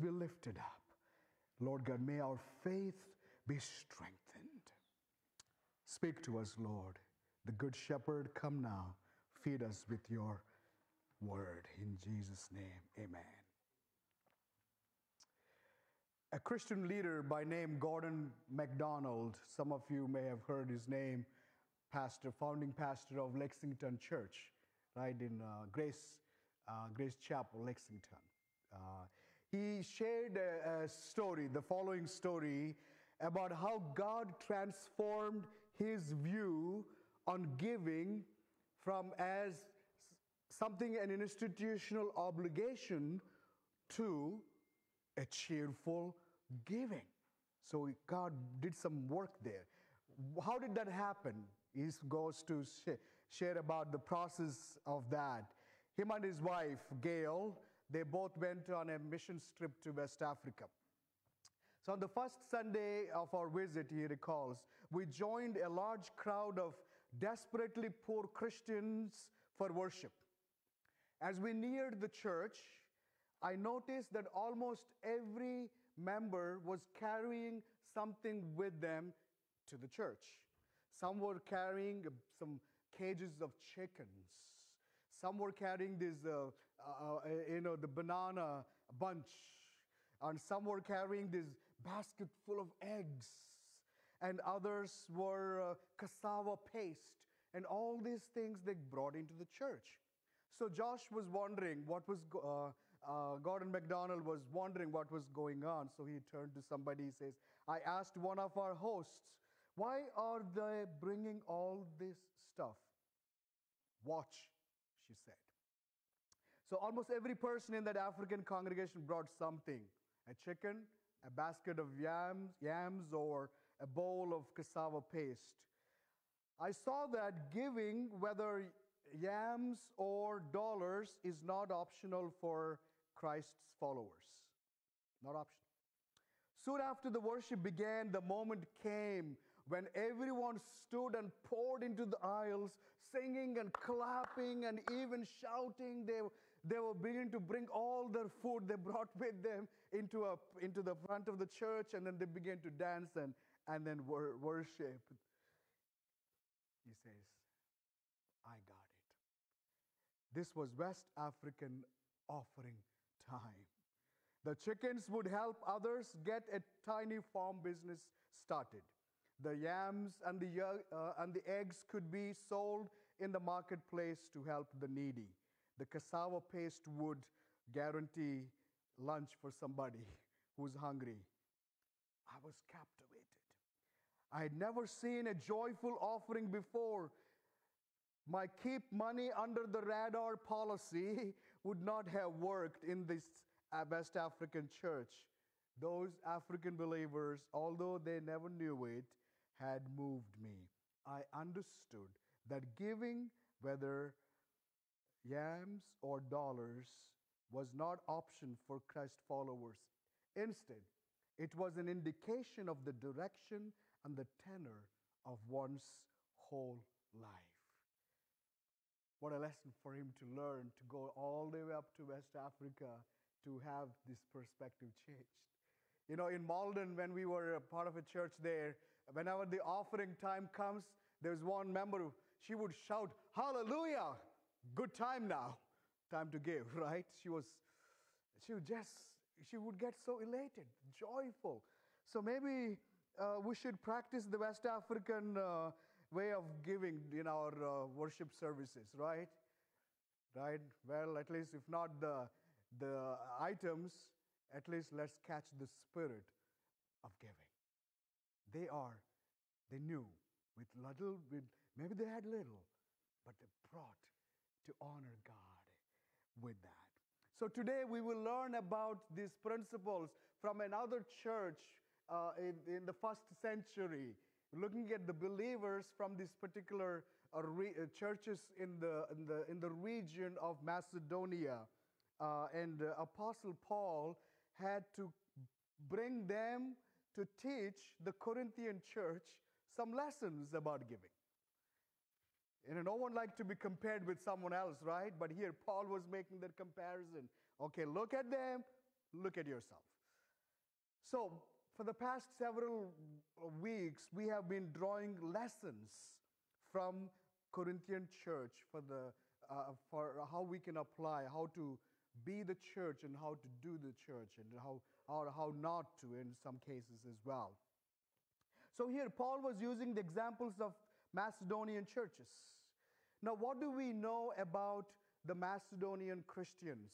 be lifted up. Lord God, may our faith be strengthened. Speak to us, Lord. The Good Shepherd, come now. Feed us with your word. In Jesus' name, amen. A Christian leader by name Gordon MacDonald, some of you may have heard his name, pastor, founding pastor of Lexington Church, right in uh, Grace, uh, Grace Chapel, Lexington. Uh, he shared a, a story, the following story, about how God transformed his view on giving from as something, an institutional obligation, to a cheerful giving. So God did some work there. How did that happen? He goes to share about the process of that. Him and his wife, Gail, they both went on a mission trip to West Africa. So on the first Sunday of our visit, he recalls, we joined a large crowd of desperately poor Christians for worship. As we neared the church, I noticed that almost every member was carrying something with them to the church. Some were carrying some cages of chickens. Some were carrying these uh, uh, uh, you know, the banana bunch. And some were carrying this basket full of eggs. And others were uh, cassava paste. And all these things they brought into the church. So Josh was wondering what was, uh, uh, Gordon MacDonald was wondering what was going on. So he turned to somebody, he says, I asked one of our hosts, why are they bringing all this stuff? Watch, she said. So almost every person in that African congregation brought something a chicken, a basket of yams, yams or a bowl of cassava paste. I saw that giving, whether yams or dollars, is not optional for Christ's followers. Not optional. Soon after the worship began, the moment came when everyone stood and poured into the aisles, singing and clapping and even shouting. They, they were beginning to bring all their food they brought with them into, a, into the front of the church, and then they began to dance and, and then wor- worship. He says, I got it. This was West African offering time. The chickens would help others get a tiny farm business started. The yams and the, uh, and the eggs could be sold in the marketplace to help the needy. The cassava paste would guarantee lunch for somebody who's hungry. I was captivated. I had never seen a joyful offering before. My keep money under the radar policy would not have worked in this uh, West African church. Those African believers, although they never knew it, had moved me. I understood that giving, whether yams or dollars, was not option for Christ followers. Instead, it was an indication of the direction and the tenor of one's whole life. What a lesson for him to learn, to go all the way up to West Africa to have this perspective changed. You know, in Malden, when we were a part of a church there, whenever the offering time comes, there's one member, she would shout, Hallelujah! Good time now. Time to give, right? She was, she would just, she would get so elated, joyful. So maybe uh, we should practice the West African uh, way of giving in our uh, worship services, right? Right? Well, at least if not the, the items, at least let's catch the spirit of giving. They are, they knew with little, with, maybe they had little, but they brought to honor God with that. So today we will learn about these principles from another church uh, in, in the first century, looking at the believers from these particular uh, re- uh, churches in the, in, the, in the region of Macedonia. Uh, and Apostle Paul had to bring them to teach the Corinthian church some lessons about giving. You know, no one likes to be compared with someone else, right? But here Paul was making that comparison. Okay, look at them. Look at yourself. So, for the past several weeks, we have been drawing lessons from Corinthian church for, the, uh, for how we can apply, how to be the church and how to do the church and how, or how not to in some cases as well. So here, Paul was using the examples of Macedonian churches. Now, what do we know about the Macedonian Christians?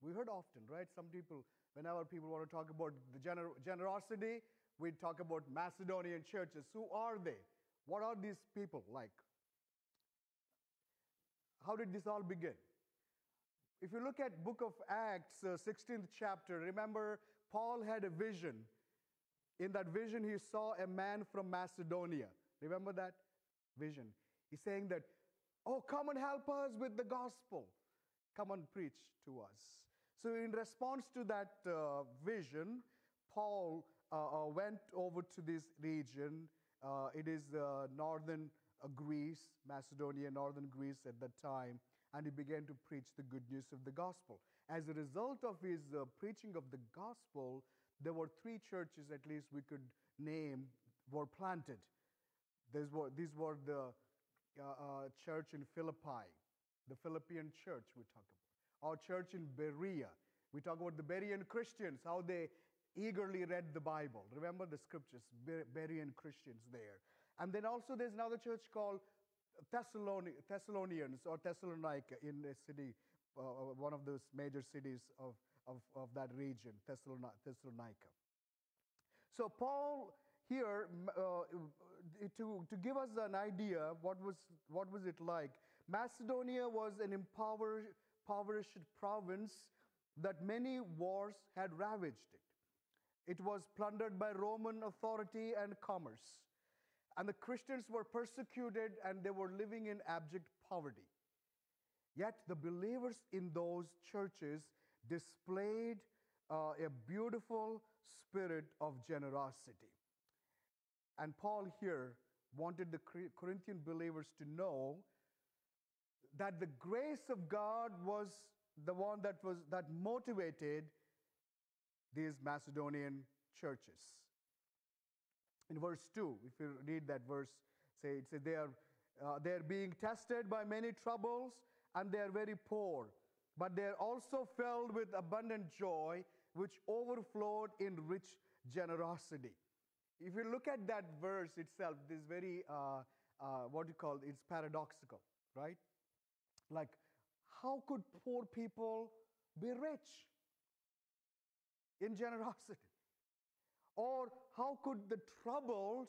We heard often, right? Some people, whenever people want to talk about the gener- generosity, we talk about Macedonian churches. Who are they? What are these people like? How did this all begin? If you look at book of Acts, uh, 16th chapter, remember Paul had a vision. In that vision, he saw a man from Macedonia. Remember that vision? He's saying that, oh, come and help us with the gospel. Come and preach to us. So, in response to that uh, vision, Paul uh, uh went over to this region. Uh, it is uh, northern Greece, Macedonia, northern Greece at that time and he began to preach the good news of the gospel. As a result of his uh, preaching of the gospel, there were three churches, at least we could name, were planted. These were, these were the uh, uh, church in Philippi, the Philippian church we talk about. Our church in Berea. We talk about the Berean Christians, how they eagerly read the Bible. Remember the scriptures, Berean Christians there. And then also there's another church called Thessalonians or Thessalonica in a city, uh, uh, one of those major cities of, of, of that region, Thessalonica. So, Paul here, uh, to, to give us an idea, what was, what was it like? Macedonia was an impoverished, province that many wars had ravaged it. It was plundered by Roman authority and commerce. And the Christians were persecuted and they were living in abject poverty. Yet the believers in those churches displayed uh, a beautiful spirit of generosity. And Paul here wanted the Corinthian believers to know that the grace of God was the one that was that motivated these Macedonian churches in verse 2, if you read that verse, say it says they are uh, they are being tested by many troubles and they are very poor, but they are also filled with abundant joy, which overflowed in rich generosity. If you look at that verse itself, this very uh, uh, what do you call it? it's paradoxical, right? Like, how could poor people be rich in generosity? Or how could the troubled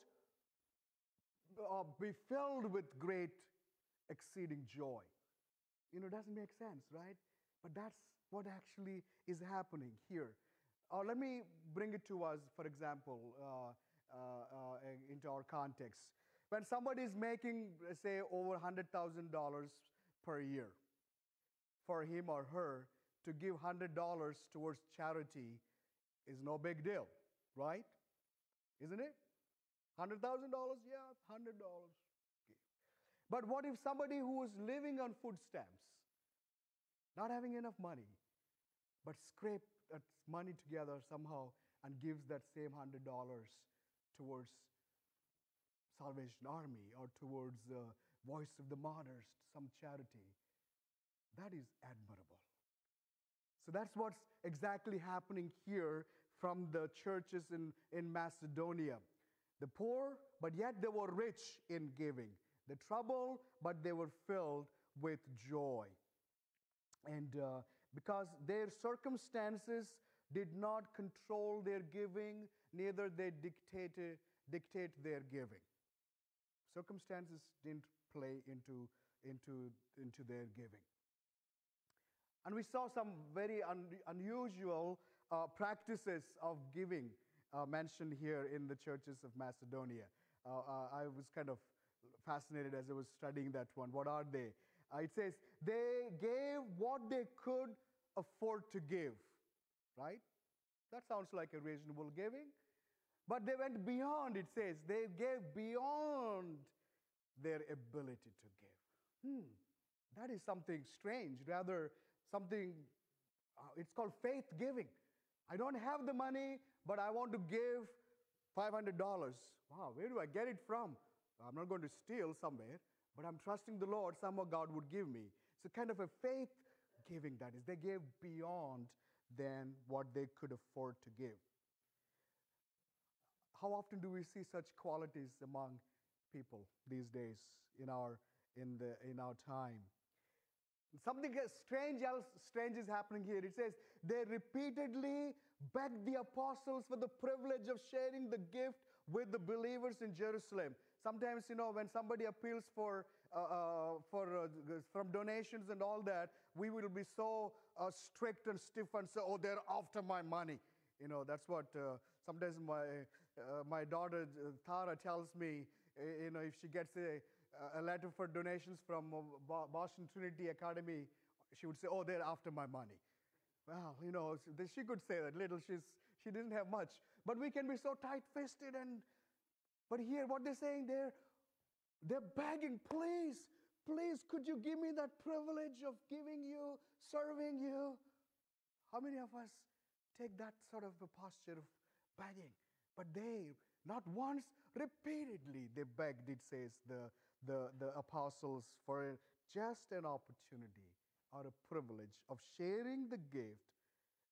uh, be filled with great exceeding joy? You know, it doesn't make sense, right? But that's what actually is happening here. Uh, let me bring it to us, for example, uh Uh, uh, into our context. When somebody is making, say, over $100,000 per year, for him or her to give $100 towards charity is no big deal right? Isn't it? $100,000? Yeah, $100. But what if somebody who is living on food stamps, not having enough money, but scrape that money together somehow and gives that same $100 towards Salvation Army or towards the Voice of the Martyrs, some charity? That is admirable. So that's what's exactly happening here from the churches in, in Macedonia. The poor, but yet they were rich in giving. The trouble, but they were filled with joy. And uh, because their circumstances did not control their giving, neither they dictated, dictate their giving. Circumstances didn't play into, into, into their giving. And we saw some very un- unusual uh, practices of giving uh, mentioned here in the churches of Macedonia. Uh, uh, I was kind of fascinated as I was studying that one. What are they? Uh, it says, they gave what they could afford to give, right? That sounds like a reasonable giving. But they went beyond, it says. They gave beyond their ability to give. Hmm, that is something strange, rather, something uh, it's called faith giving. I don't have the money, but I want to give $500. Wow, where do I get it from? I'm not going to steal somewhere, but I'm trusting the Lord. Somehow God would give me. It's a kind of a faith giving that is. They gave beyond than what they could afford to give. How often do we see such qualities among people these days in our in the in our time? Something strange else strange is happening here. It says they repeatedly begged the apostles for the privilege of sharing the gift with the believers in Jerusalem. Sometimes, you know, when somebody appeals for, uh, uh, for uh, from donations and all that, we will be so uh, strict and stiff and say, oh, they're after my money. You know, that's what uh, sometimes my, uh, my daughter Tara tells me, you know, if she gets a, a letter for donations from Boston Trinity Academy, she would say, oh, they're after my money. Well, you know, she could say that little. She's, she didn't have much. But we can be so tight fisted and but here, what they're saying, they're, they're begging, please, please, could you give me that privilege of giving you, serving you? How many of us take that sort of a posture of begging? But they, not once, repeatedly, they begged, it says, the, the, the apostles for just an opportunity or a privilege of sharing the gift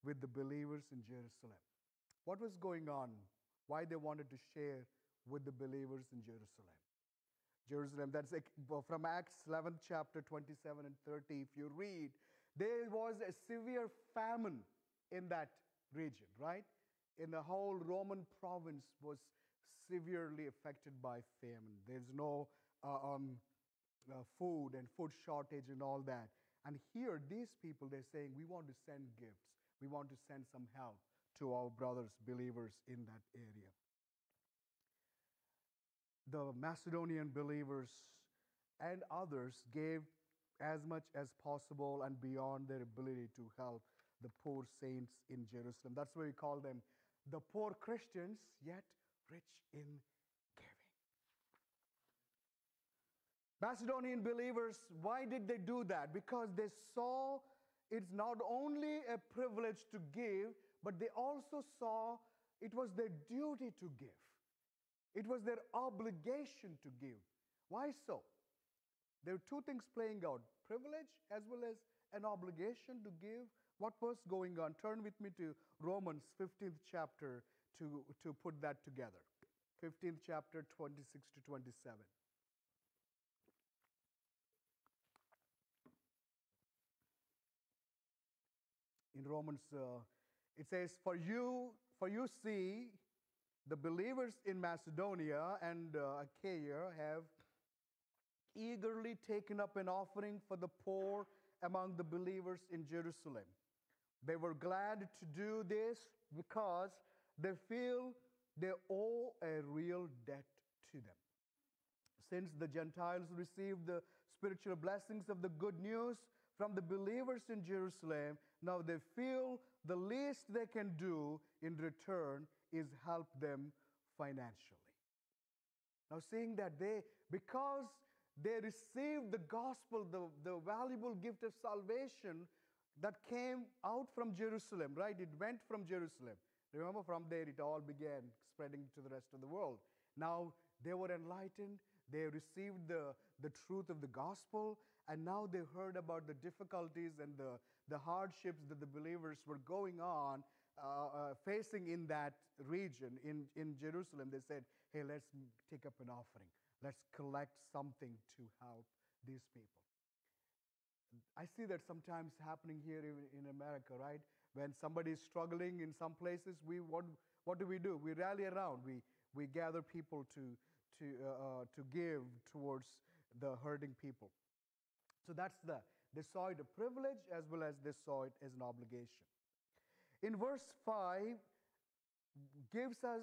with the believers in Jerusalem. What was going on? Why they wanted to share with the believers in Jerusalem. Jerusalem, that's from Acts 11th chapter 27 and 30. If you read, there was a severe famine in that region, right? In the whole Roman province was severely affected by famine. There's no uh, um, uh, food and food shortage and all that. And here, these people, they're saying, we want to send gifts. We want to send some help to our brothers, believers in that area the Macedonian believers and others gave as much as possible and beyond their ability to help the poor saints in Jerusalem. That's why we call them the poor Christians, yet rich in giving. Macedonian believers, why did they do that? Because they saw it's not only a privilege to give, but they also saw it was their duty to give. It was their obligation to give. Why so? There are two things playing out privilege as well as an obligation to give. What was going on? Turn with me to Romans 15th chapter to, to put that together. 15th chapter, 26 to 27. In Romans, uh, it says, For you, for you see the believers in Macedonia and uh, Achaia have eagerly taken up an offering for the poor among the believers in Jerusalem. They were glad to do this because they feel they owe a real debt to them. Since the Gentiles received the spiritual blessings of the good news from the believers in Jerusalem, now they feel the least they can do in return is help them financially. Now, seeing that they, because they received the gospel, the, the valuable gift of salvation that came out from Jerusalem, right? It went from Jerusalem. Remember, from there it all began spreading to the rest of the world. Now they were enlightened, they received the, the truth of the gospel, and now they heard about the difficulties and the, the hardships that the believers were going on uh, uh, facing in that region, in, in Jerusalem, they said, hey, let's take up an offering. Let's collect something to help these people. I see that sometimes happening here in, in America, right? When somebody is struggling in some places, we, what, what do we do? We rally around. We, we gather people to, to, uh, uh, to give towards the hurting people. So that's the, they saw it a privilege as well as they saw it as an obligation. In verse 5, gives us,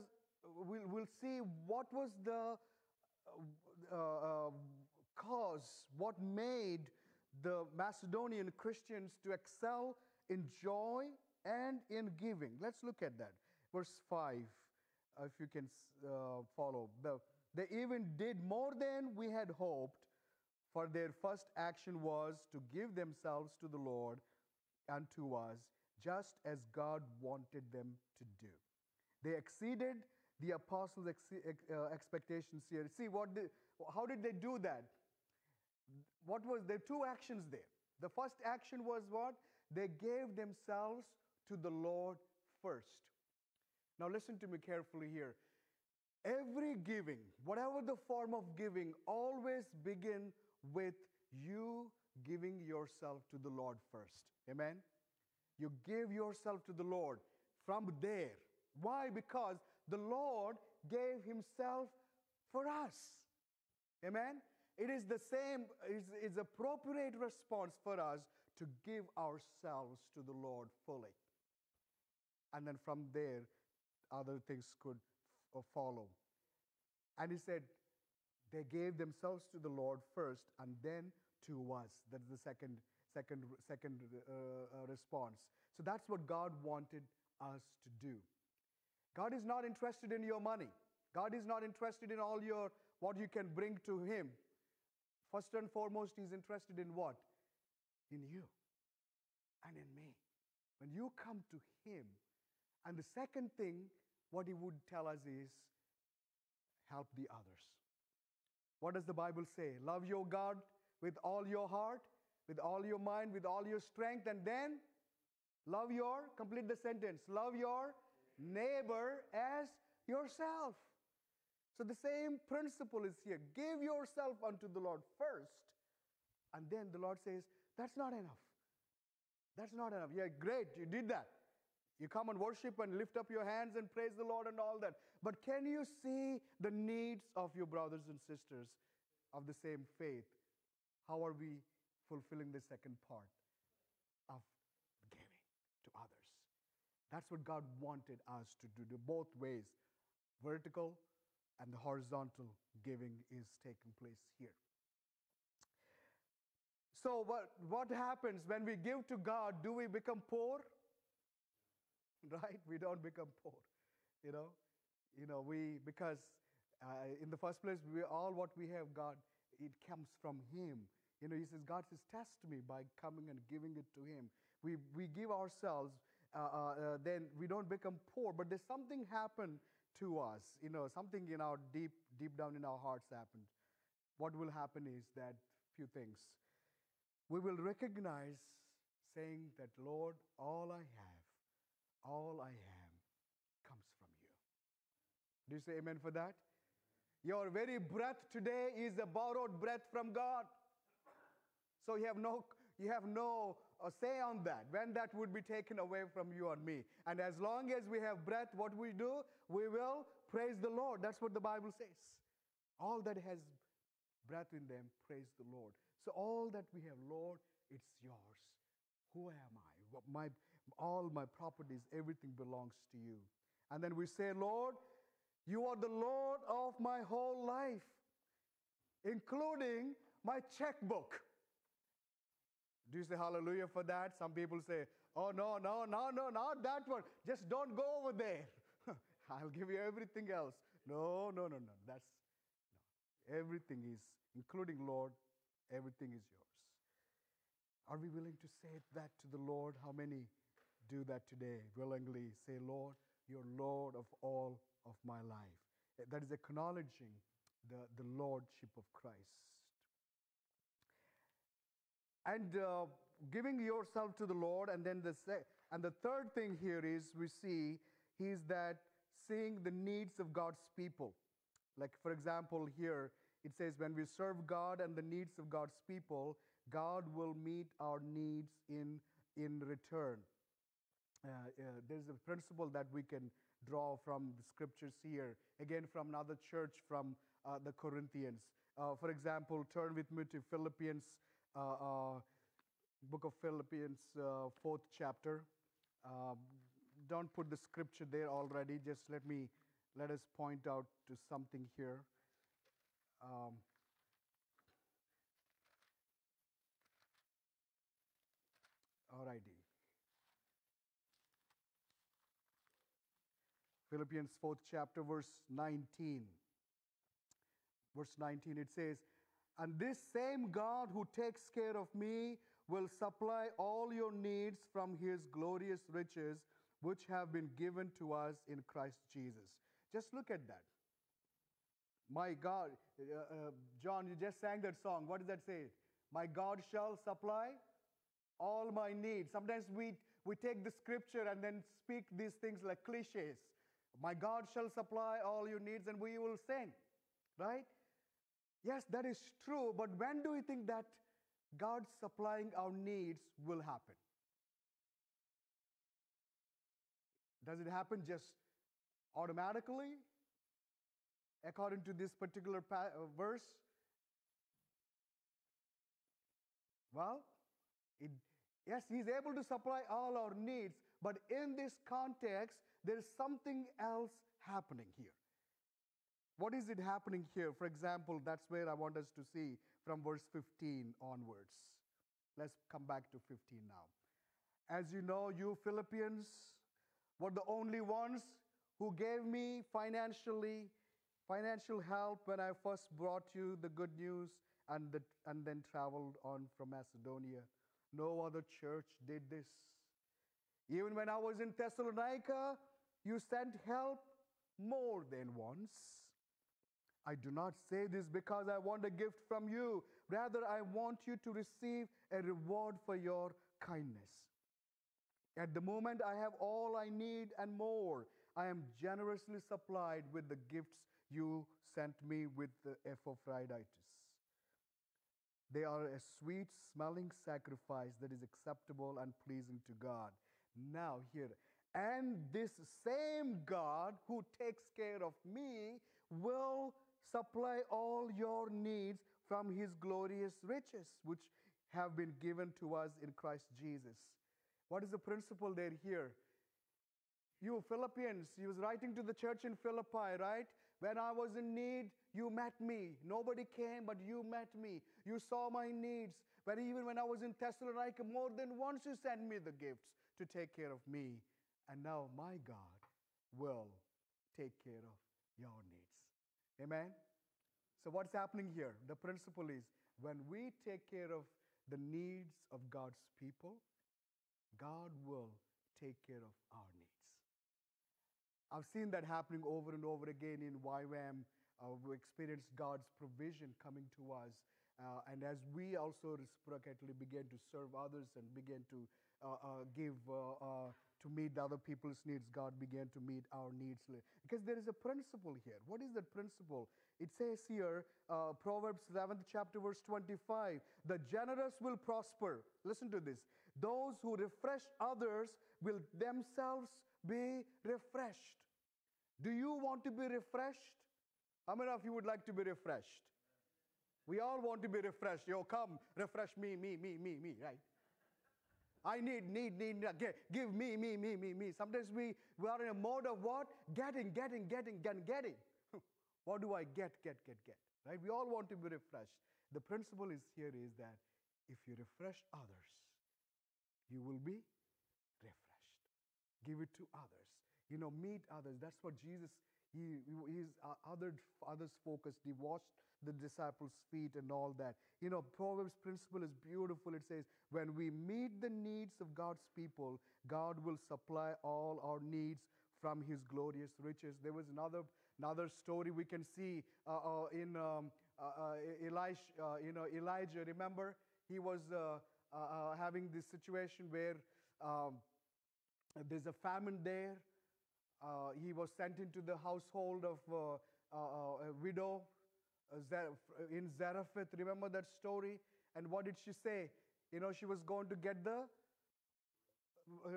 we'll, we'll see what was the uh, uh, cause, what made the Macedonian Christians to excel in joy and in giving. Let's look at that. Verse 5, if you can uh, follow. They even did more than we had hoped, for their first action was to give themselves to the Lord and to us just as God wanted them to do. They exceeded the apostles' ex- uh, expectations here. See, what did, how did they do that? What was their Two actions there. The first action was what? They gave themselves to the Lord first. Now, listen to me carefully here. Every giving, whatever the form of giving, always begin with you giving yourself to the Lord first. Amen. You give yourself to the Lord from there. Why? Because the Lord gave Himself for us. Amen. It is the same, it's, it's appropriate response for us to give ourselves to the Lord fully. And then from there, other things could f- uh, follow. And he said, they gave themselves to the Lord first and then to us. That's the second, second, second uh, uh, response. So that's what God wanted us to do. God is not interested in your money. God is not interested in all your what you can bring to him. First and foremost, he's interested in what? In you and in me. When you come to him, and the second thing, what he would tell us is help the others. What does the Bible say? Love your God with all your heart, with all your mind, with all your strength, and then love your, complete the sentence, love your neighbor as yourself. So the same principle is here. Give yourself unto the Lord first. And then the Lord says, That's not enough. That's not enough. Yeah, great, you did that. You come and worship and lift up your hands and praise the Lord and all that. But can you see the needs of your brothers and sisters of the same faith? How are we fulfilling the second part of giving to others? That's what God wanted us to do, do both ways vertical and the horizontal giving is taking place here. So, what, what happens when we give to God? Do we become poor? Right? We don't become poor. You know, you know, we because uh, in the first place, we all what we have, God, it comes from Him. You know, He says, God says, test me by coming and giving it to Him. We we give ourselves, uh, uh, uh, then we don't become poor. But there's something happen to us. You know, something in our deep deep down in our hearts happened. What will happen is that few things. We will recognize saying that, Lord, all I have all I am comes from you. Do you say amen for that? Your very breath today is a borrowed breath from God. So you have no, you have no uh, say on that when that would be taken away from you and me. And as long as we have breath, what we do, we will praise the Lord. That's what the Bible says. All that has breath in them, praise the Lord. So all that we have, Lord, it's yours. Who am I? My, all my properties, everything belongs to you. And then we say, Lord, you are the Lord of my whole life, including my checkbook. Do you say hallelujah for that? Some people say, oh, no, no, no, no, not that one. Just don't go over there. I'll give you everything else. No, no, no, no. That's no. Everything is, including Lord, everything is yours. Are we willing to say that to the Lord? How many do that today willingly? Say, Lord, you're Lord of all of my life. That is acknowledging the, the Lordship of Christ. And uh, giving yourself to the Lord, and then the se- and the third thing here is we see is that seeing the needs of God's people. Like for example, here it says, when we serve God and the needs of God's people, God will meet our needs in, in return. Uh, uh, there's a principle that we can draw from the scriptures here, again from another church, from uh, the Corinthians. Uh, for example, turn with me to Philippians, uh, uh, book of Philippians, fourth chapter. Um, don't put the scripture there already. Just let me let us point out to something here. Um, Alrighty. Philippians 4th chapter, verse 19. Verse 19, it says, And this same God who takes care of me will supply all your needs from his glorious riches, which have been given to us in Christ Jesus. Just look at that. My God, uh, uh, John, you just sang that song. What does that say? My God shall supply all my needs. Sometimes we, we take the scripture and then speak these things like cliches. My God shall supply all your needs, and we will sing, right? Yes, that is true, but when do we think that God supplying our needs will happen? Does it happen just automatically according to this particular pa- uh, verse? Well, it, yes, He's able to supply all our needs, but in this context, there is something else happening here. What is it happening here? For example, that's where I want us to see from verse 15 onwards. Let's come back to 15 now. As you know, you Philippians were the only ones who gave me financially financial help when I first brought you the good news and, the, and then traveled on from Macedonia. No other church did this. Even when I was in Thessalonica, you sent help more than once. I do not say this because I want a gift from you. Rather, I want you to receive a reward for your kindness. At the moment, I have all I need and more. I am generously supplied with the gifts you sent me with the Epaphroditus. They are a sweet smelling sacrifice that is acceptable and pleasing to God. Now, here, and this same God who takes care of me will supply all your needs from his glorious riches, which have been given to us in Christ Jesus. What is the principle there here? You Philippians, he was writing to the church in Philippi, right? When I was in need, you met me. Nobody came, but you met me. You saw my needs. But even when I was in Thessalonica, more than once you sent me the gifts to take care of me. And now my God will take care of your needs. Amen? So, what's happening here? The principle is when we take care of the needs of God's people, God will take care of our needs. I've seen that happening over and over again in YWAM. Uh, we experienced God's provision coming to us. Uh, and as we also reciprocately begin to serve others and begin to uh, uh give uh, uh, to meet other people's needs, God began to meet our needs. Because there is a principle here. What is that principle? It says here, uh, Proverbs 11th chapter, verse 25, the generous will prosper. Listen to this. Those who refresh others will themselves be refreshed. Do you want to be refreshed? How many of you would like to be refreshed? We all want to be refreshed. Yo, come, refresh me, me, me, me, me, right? I need, need, need, give me, me, me, me, me. Sometimes we, we are in a mode of what? Getting, getting, getting, getting, getting. what do I get, get, get, get? Right? We all want to be refreshed. The principle is here is that if you refresh others, you will be refreshed. give it to others. You know, meet others. That's what Jesus, he, he's uh, other, others focused. He washed the disciples' feet and all that. You know, Proverbs principle is beautiful. It says, when we meet the needs of God's people, God will supply all our needs from his glorious riches. There was another, another story we can see uh, uh, in um, uh, uh uh, you know, Elijah. Remember, he was having this situation where um, there's a famine there. Uh, he was sent into the household of uh, uh, a widow in Zarephath. Remember that story? And what did she say? You know, she was going to get the uh,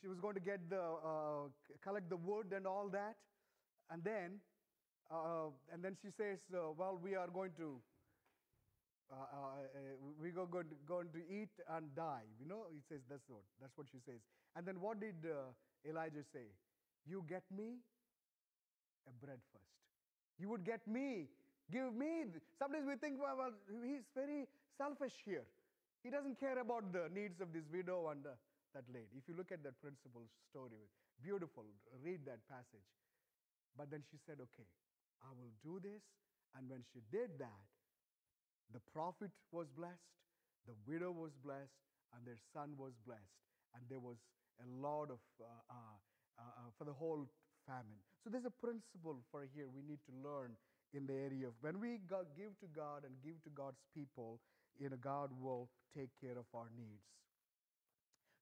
she was going to get the uh, collect the wood and all that, and then uh, and then she says, "Well, we are going to we are going to, going to eat and die." You know, he says that's what that's what she says. And then what did uh, Elijah say? You get me a bread first. You would get me. Give me. Sometimes we think, well, well he's very selfish here. He doesn't care about the needs of this widow and uh, that lady. If you look at that principle story, beautiful. Read that passage. But then she said, okay, I will do this. And when she did that, the prophet was blessed, the widow was blessed, and their son was blessed, and there was a lot of uh, uh, uh, for the whole famine. So there's a principle for here we need to learn in the area of when we give to God and give to God's people, you know, God will take care of our needs.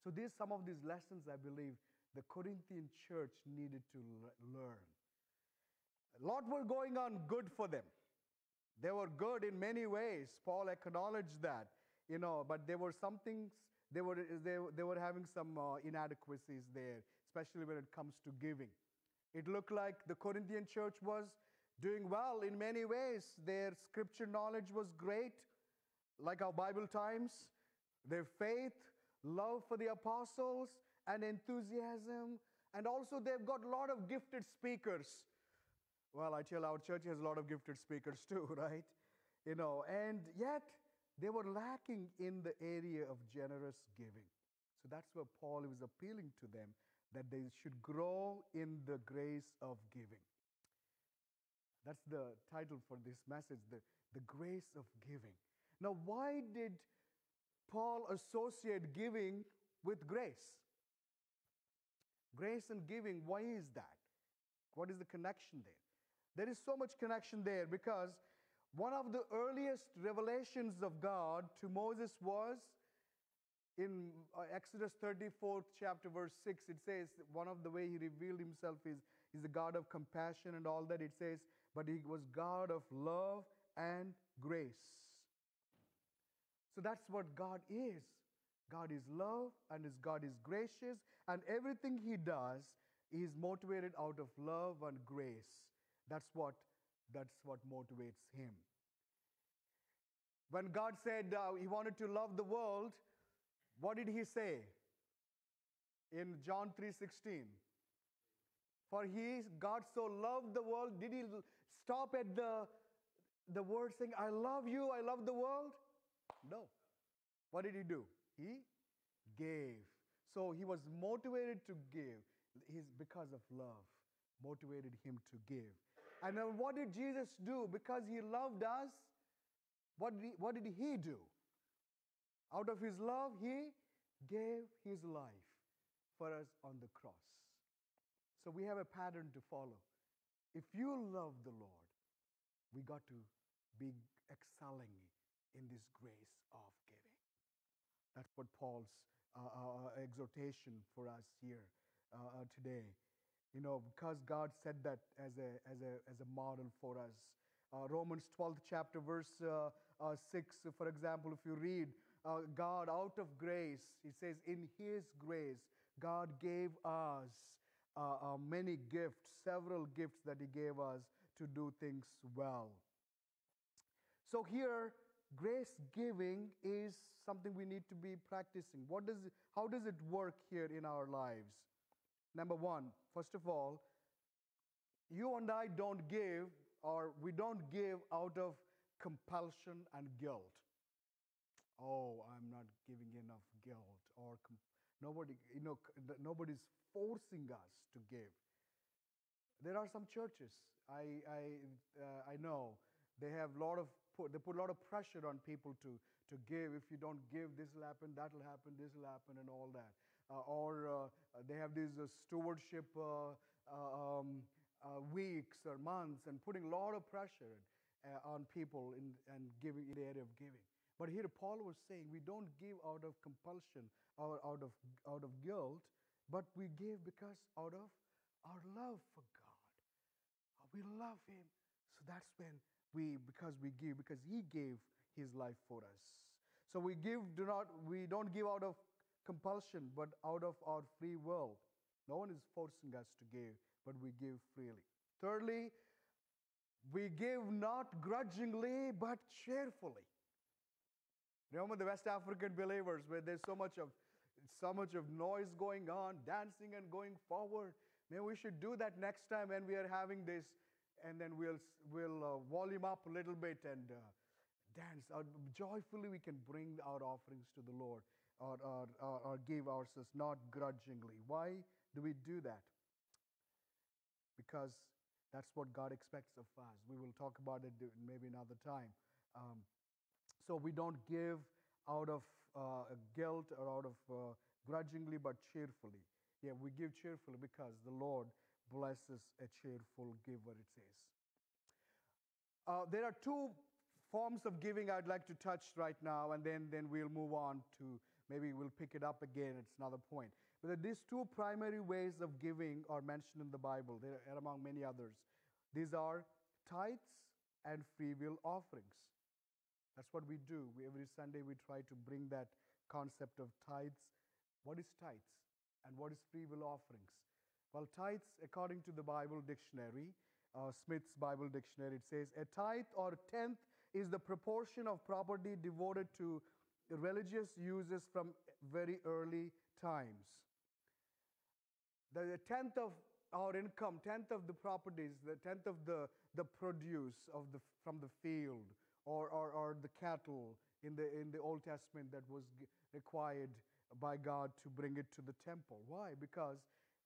So these some of these lessons I believe the Corinthian church needed to learn. A lot were going on good for them. They were good in many ways. Paul acknowledged that, you know, but there were some things, they were, they, they were having some uh, inadequacies there, especially when it comes to giving. It looked like the Corinthian church was doing well in many ways. Their scripture knowledge was great, like our Bible times. Their faith, love for the apostles, and enthusiasm. And also, they've got a lot of gifted speakers. Well, I tell our church has a lot of gifted speakers too, right? You know, and yet they were lacking in the area of generous giving. So that's where Paul was appealing to them that they should grow in the grace of giving. That's the title for this message the, the grace of giving. Now, why did Paul associate giving with grace? Grace and giving, why is that? What is the connection there? There is so much connection there because one of the earliest revelations of God to Moses was in uh, Exodus 34th chapter verse 6 it says one of the way he revealed himself is he's the God of compassion and all that it says but he was God of love and grace. So that's what God is. God is love and his God is gracious and everything he does is motivated out of love and grace. That's what that's what motivates him. When God said uh, he wanted to love the world, what did he say? In John 3:16. For he God so loved the world, did he stop at the the word saying, I love you, I love the world? No. What did he do? He gave. So he was motivated to give. He's because of love, motivated him to give. And then what did Jesus do? Because he loved us, what did he, what did he do? Out of his love, he gave his life for us on the cross. So we have a pattern to follow. If you love the Lord, we got to be excelling in this grace of giving. That's what Paul's uh, uh, uh, exhortation for us here uh, uh, today. You know, because God said that as a, as a, as a model for us. Uh, Romans 12th chapter, verse 6, for example, if you read, Uh, God out of grace, he says, in his grace, God gave us uh, uh, many gifts, several gifts that he gave us to do things well. So here, grace giving is something we need to be practicing. What does how does it work here in our lives? Number one, first of all, you and I don't give, or we don't give out of compulsion and guilt. Oh, I'm not giving enough guilt, or nobody, you know, nobody's forcing us to give. There are some churches I I uh, I know they have a lot of put, they put a lot of pressure on people to, to give. If you don't give, this will happen, that will happen, this will happen, and all that. Uh, or uh, they have these uh, stewardship uh, uh, um, weeks or months and putting a lot of pressure on people in, and giving in the area of giving. But here Paul was saying we don't give out of compulsion or out of, out of guilt, but we give because out of our love for God. Uh, we love Him. So that's when we because we give because he gave his life for us so we give do not we don't give out of compulsion but out of our free will no one is forcing us to give but we give freely thirdly we give not grudgingly but cheerfully remember the west african believers where there's so much of so much of noise going on dancing and going forward maybe we should do that next time when we are having this and then we'll, we'll uh, volume up a little bit and uh, dance. Uh, joyfully, we can bring our offerings to the Lord or, or, or, or give ourselves not grudgingly. Why do we do that? Because that's what God expects of us. We will talk about it maybe another time. Um, so we don't give out of uh, guilt or out of uh, grudgingly, but cheerfully. Yeah, we give cheerfully because the Lord blesses a cheerful giver, it says. Uh, there are two forms of giving I'd like to touch right now, and then, then we'll move on to maybe we'll pick it up again. It's another point. But these two primary ways of giving are mentioned in the Bible, there are among many others. These are tithes and free will offerings. That's what we do. We, every Sunday we try to bring that concept of tithes. What is tithes? And what is free will offerings? Well, tithes, according to the Bible dictionary, uh, Smith's Bible dictionary, it says a tithe or tenth is the proportion of property devoted to religious uses from very early times. The tenth of our income, tenth of the properties, the tenth of the, the produce of the, from the field or, or, or the cattle in the, in the Old Testament that was required by God to bring it to the temple. Why? Because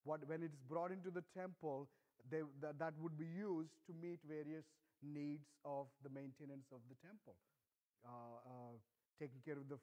what, when it's brought into the temple, they, that, that would be used to meet various needs of the maintenance of the temple, uh, uh, taking care of the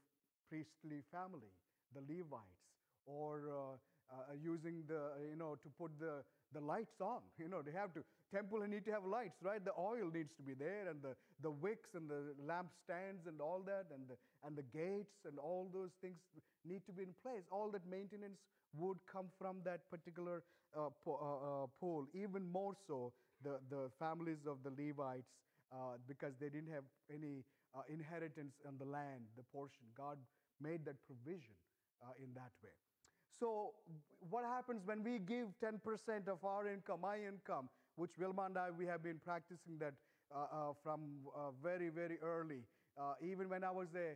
priestly family, the Levites, or uh, uh, using the, you know, to put the, the lights on. You know, they have to, temple need to have lights, right? The oil needs to be there, and the, the wicks and the lampstands and all that, and the, and the gates and all those things need to be in place. All that maintenance would come from that particular uh, po- uh, uh, pool. Even more so, the, the families of the Levites, uh, because they didn't have any uh, inheritance on the land, the portion. God made that provision uh, in that way. So, what happens when we give 10% of our income, my income, which Wilma and I, we have been practicing that uh, uh, from uh, very, very early. Even when I was there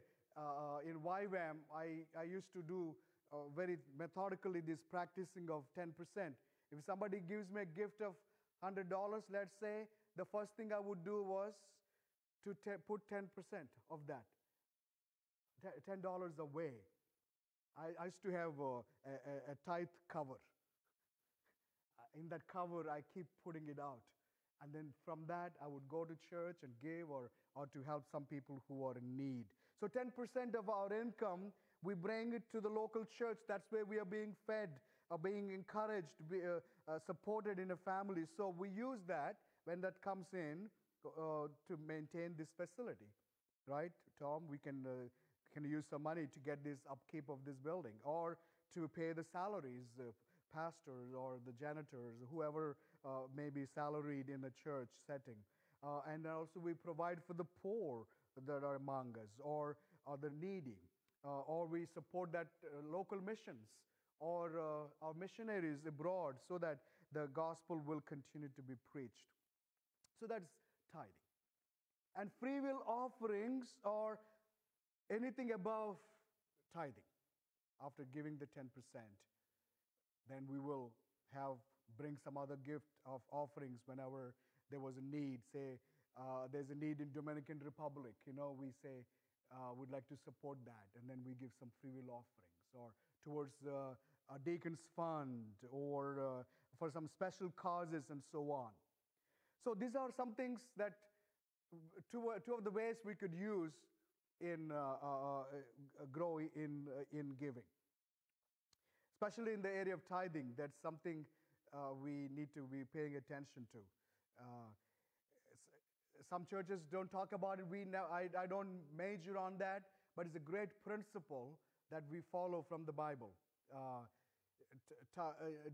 in YWAM, I, I used to do very methodically this practicing of 10%. If somebody gives me a gift of $100, let's say, the first thing I would do was to put 10% of that, $10 away. I, I used to have a, a, a tithe cover. Uh, In that cover, I keep putting it out. And then from that, I would go to church and give or, or to help some people who are in need. So 10% of our income, we bring it to the local church. That's where we are being fed, are being encouraged, be, uh, uh, supported in a family. So we use that when that comes in uh, to maintain this facility, right? Tom, we can, uh, can use some money to get this upkeep of this building or to pay the salaries, uh, pastors or the janitors, whoever uh, may be salaried in a church setting. Uh, and also we provide for the poor that are among us or, or the needy. Uh, or we support that uh, local missions or uh, our missionaries abroad so that the gospel will continue to be preached. So that's tithing. And free will offerings are anything above tithing after giving the 10%. Then we will have bring some other gift of offerings whenever there was a need. Say uh, there's a need in Dominican Republic, you know, we say uh, we'd like to support that, and then we give some free will offerings or towards uh, a deacon's fund or uh, for some special causes and so on. So these are some things that two, two of the ways we could use in uh, uh, growing in, in giving. Especially in the area of tithing, that's something we need to be paying attention to some churches don't talk about it. We know, I, I don't major on that, but it's a great principle that we follow from the Bible. Uh, uh,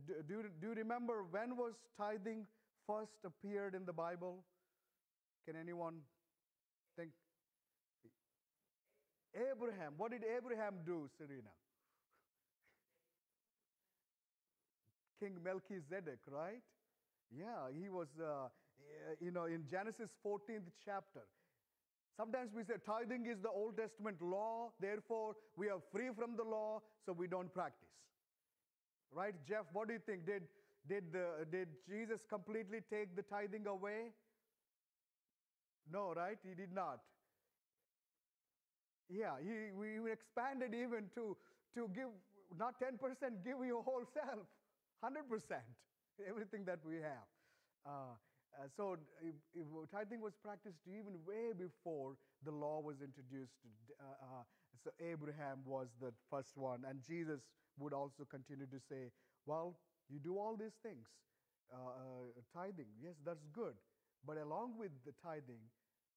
do, do, do you remember when was tithing first appeared in the Bible? Can anyone think? Abraham. What did Abraham do, Serena? King Melchizedek, right? Yeah, he was, uh, you know, in Genesis 14th chapter. Sometimes we say tithing is the Old Testament law, therefore we are free from the law, so we don't practice. Right, Jeff? What do you think? Did, did, the, did Jesus completely take the tithing away? No, right? He did not. Yeah, he, we expanded even to, to give not 10%, give your whole self, 100%, everything that we have. Uh, Uh, so if, if tithing was practiced even way before the law was introduced. Uh, uh, so Abraham was the first one, and Jesus would also continue to say, "Well, you do all these things, uh, uh, tithing. Yes, that's good, but along with the tithing,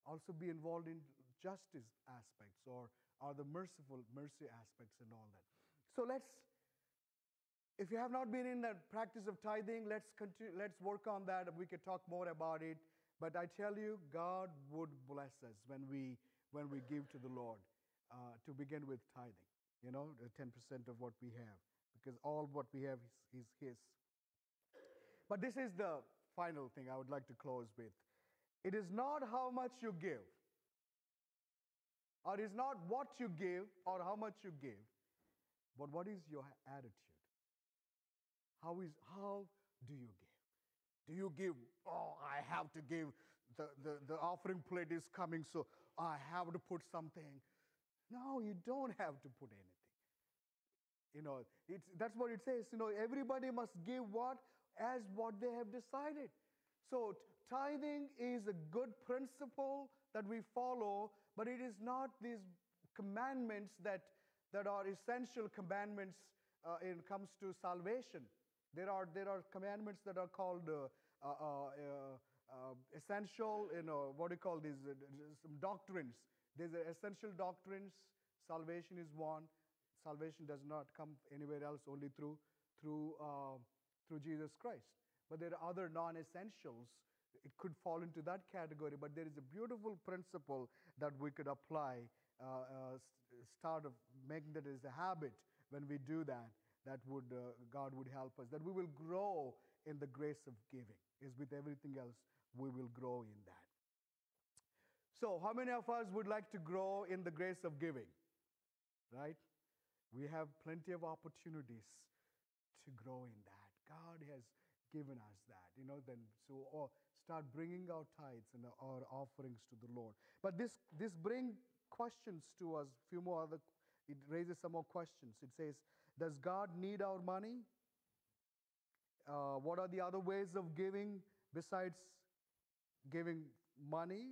also be involved in justice aspects or or the merciful mercy aspects and all that." So let's if you have not been in the practice of tithing, let's continue, let's work on that. We could talk more about it. But I tell you, God would bless us when we when we give to the Lord. Uh, to begin with tithing, you know, the 10% of what we have, because all what we have is, is His. But this is the final thing I would like to close with. It is not how much you give, or is not what you give or how much you give, but what is your attitude? How is how do you give? Do you give, oh, I have to give, the, the, the offering plate is coming, so I have to put something. No, you don't have to put anything. You know, it's, that's what it says. You know, everybody must give what? As what they have decided. So tithing is a good principle that we follow, but it is not these commandments that, that are essential commandments uh, in comes to salvation. There are, there are commandments that are called uh, uh, uh, uh essential, you know, what do you call these? some doctrines. There's essential doctrines. Salvation is one. Salvation does not come anywhere else, only through, through, through Jesus Christ. But there are other non essentials. It could fall into that category, but there is a beautiful principle that we could apply, uh, uh, start of making that as a habit when we do that that would, uh, God would help us, that we will grow in the grace of giving. Is with everything else, we will grow in that. So, how many of us would like to grow in the grace of giving? Right? We have plenty of opportunities to grow in that. God has given us that, you know, then so start bringing our tithes and our offerings to the Lord. But this this bring questions to us, A few more other it raises some more questions. It says, does God need our money? Uh, what are the other ways of giving besides giving money?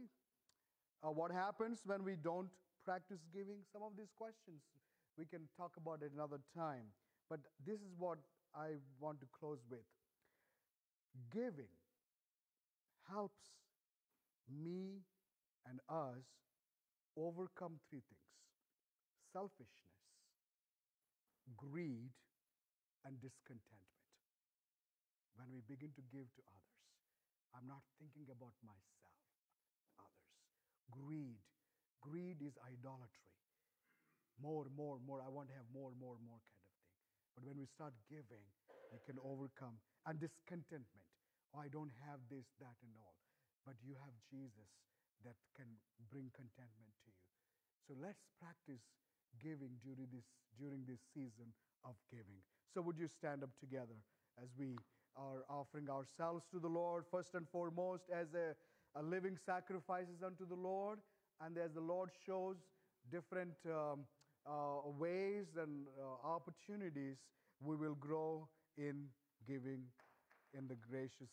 Uh, what happens when we don't practice giving? Some of these questions we can talk about at another time. But this is what I want to close with. Giving helps me and us overcome three things selfishness greed, and discontentment. When we begin to give to others, I'm not thinking about myself, others. Greed. Greed is idolatry. More, more, more. I want to have more, more, more kind of thing. But when we start giving, we can overcome. And discontentment. Oh, I don't have this, that, and all. But you have Jesus that can bring contentment to you. So let's practice giving during this, during this season of giving. So, would you stand up together as we are offering ourselves to the Lord, first and foremost, as a, a living sacrifices unto the Lord, and as the Lord shows different um, uh, ways and uh, opportunities, we will grow in giving in the gracious.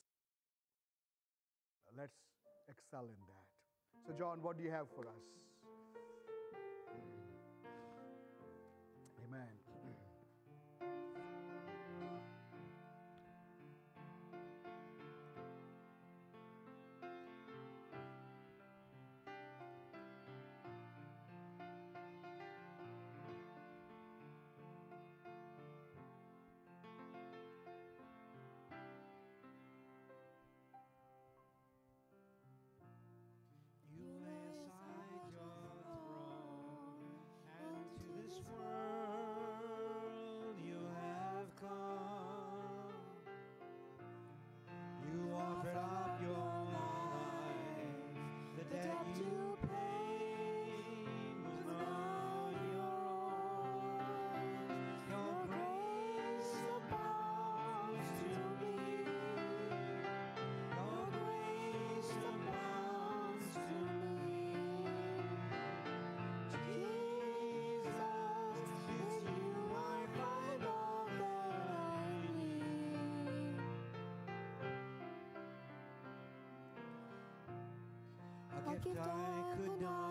Let's excel in that. So, John, what do you have for us? Amen. Mm. I could not. could.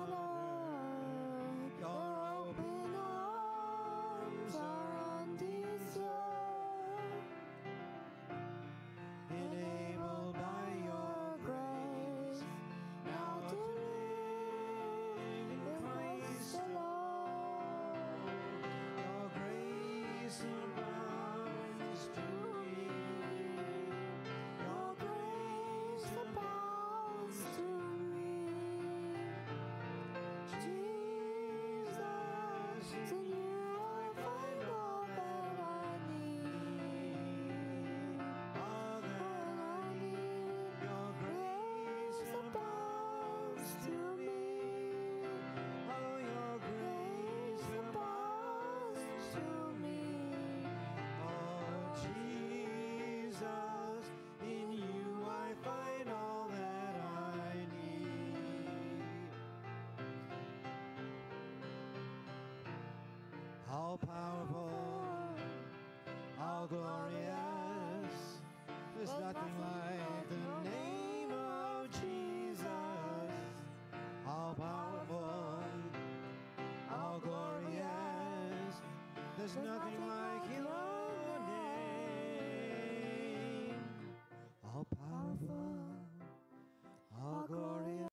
all powerful, all glorious. There's nothing like the name of Jesus. All powerful, all glorious. There's nothing like